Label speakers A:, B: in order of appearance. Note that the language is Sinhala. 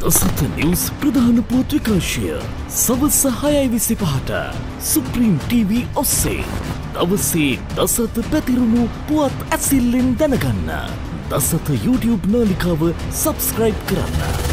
A: දසත නිවස් ප්‍රධාන පුවත් විකාශය සවස්ස හයයි විසි පහට සුප්‍රීම් TV ඔස්සේ දවසේ දසත පැතිරුණු පුවත් ඇසිල්ලෙන් දැනගන්න දසත YouTube නාලිකාව සබස්ක්‍රයිබ් කරන්න.